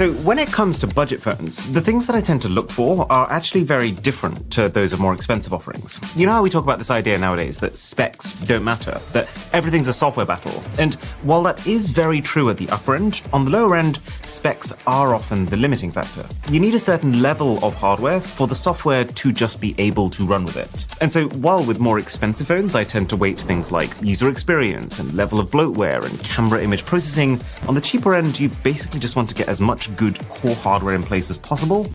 So, when it comes to budget phones, the things that I tend to look for are actually very different to those of more expensive offerings. You know how we talk about this idea nowadays that specs don't matter, that everything's a software battle? And while that is very true at the upper end, on the lower end, specs are often the limiting factor. You need a certain level of hardware for the software to just be able to run with it. And so, while with more expensive phones, I tend to weight things like user experience and level of bloatware and camera image processing, on the cheaper end, you basically just want to get as much good core hardware in place as possible